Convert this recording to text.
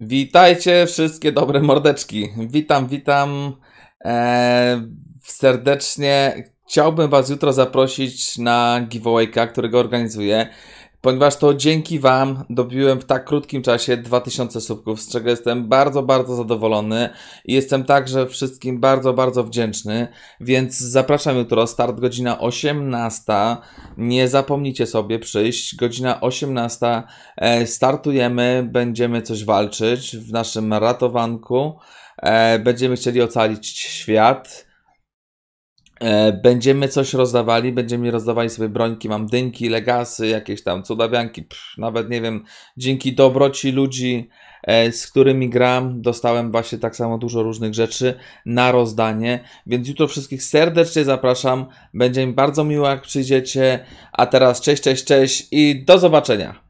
Witajcie wszystkie dobre mordeczki. Witam, witam e, serdecznie. Chciałbym Was jutro zaprosić na giveawayka, którego organizuję, ponieważ to dzięki Wam dobiłem w tak krótkim czasie 2000 subków, z czego jestem bardzo, bardzo zadowolony i jestem także wszystkim bardzo, bardzo wdzięczny, więc zapraszam jutro, start godzina 18. Nie zapomnijcie sobie przyjść, godzina 18. E, startujemy, będziemy coś walczyć w naszym ratowanku. E, będziemy chcieli ocalić świat. E, Będziemy coś rozdawali, będziemy rozdawali sobie brońki, mam dynki, legasy, jakieś tam cudawianki, pff, nawet nie wiem, dzięki dobroci ludzi, e, z którymi gram, dostałem właśnie tak samo dużo różnych rzeczy na rozdanie, więc jutro wszystkich serdecznie zapraszam, będzie mi bardzo miło jak przyjdziecie, a teraz cześć, cześć, cześć i do zobaczenia.